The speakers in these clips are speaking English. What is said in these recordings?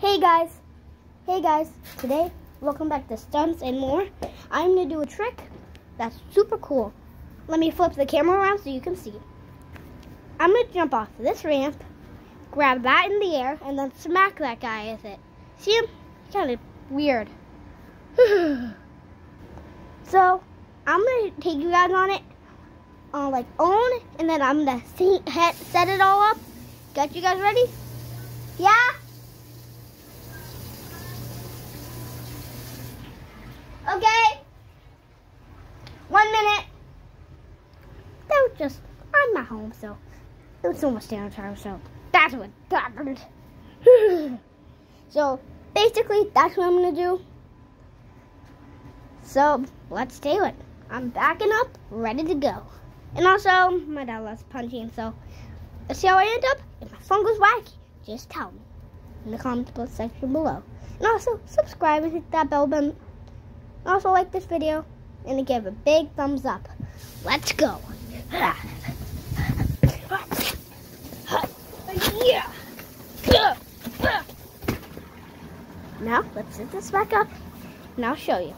Hey guys, hey guys, today, welcome back to Stunts and More. I'm gonna do a trick that's super cool. Let me flip the camera around so you can see. I'm gonna jump off this ramp, grab that in the air, and then smack that guy with it. See him? Kind of weird. so, I'm gonna take you guys on it, uh, on like own, and then I'm gonna set it all up. Got you guys ready? Yeah? Okay. One minute. That was just, I'm not home, so it was so much downtime, so that's what happened. so basically, that's what I'm gonna do. So let's do it. I'm backing up, ready to go. And also, my dad loves punching, so let's see how I end up. If my phone goes wacky, just tell me in the comment section below. And also, subscribe and hit that bell button also like this video and give a big thumbs up. Let's go. Now, let's set this back up and I'll show you.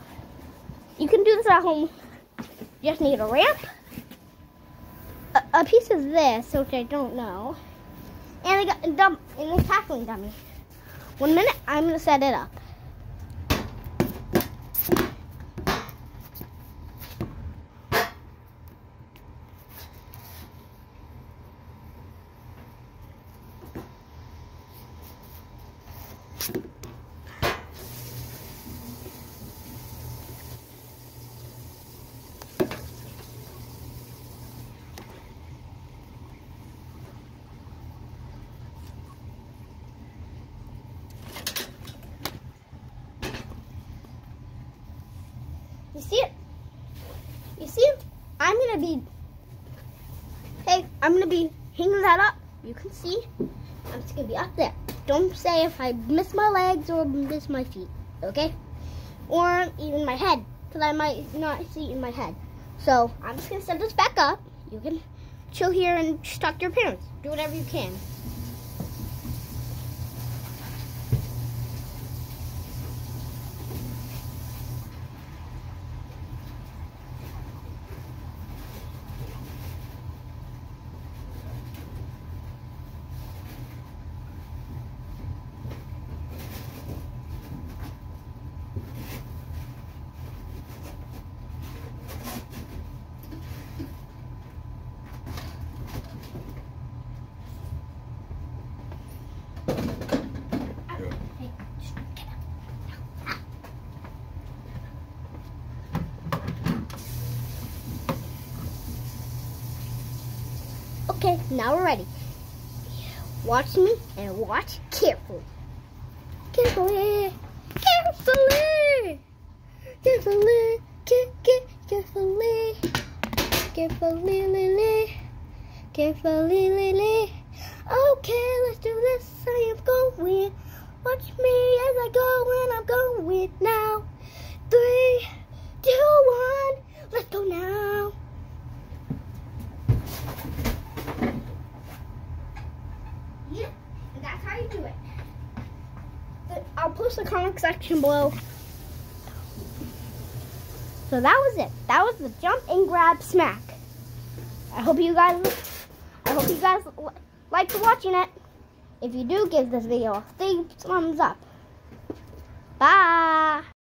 You can do this at home. You just need a ramp, a, a piece of this, which I don't know, and I got a, dump, and a tackling dummy. One minute, I'm going to set it up. You see it? You see it? I'm gonna be, hey, I'm gonna be hanging that up. You can see, I'm just gonna be up there. Don't say if I miss my legs or miss my feet, okay? Or even my head, because I might not see in my head. So I'm just gonna set this back up. You can chill here and just talk to your parents. Do whatever you can. Okay, now we're ready. Watch me and watch carefully. Carefully, carefully, carefully, carefully, carefully, carefully, lily. Okay, let's do this. I am going. Watch me as I go, and I'm going now. Three, two, one. Let's go now. Yep, and that's how you I'll post the comment section below. So that was it. That was the jump and grab smack. I hope you guys, I hope you guys liked watching it. If you do, give this video a big thumbs up. Bye.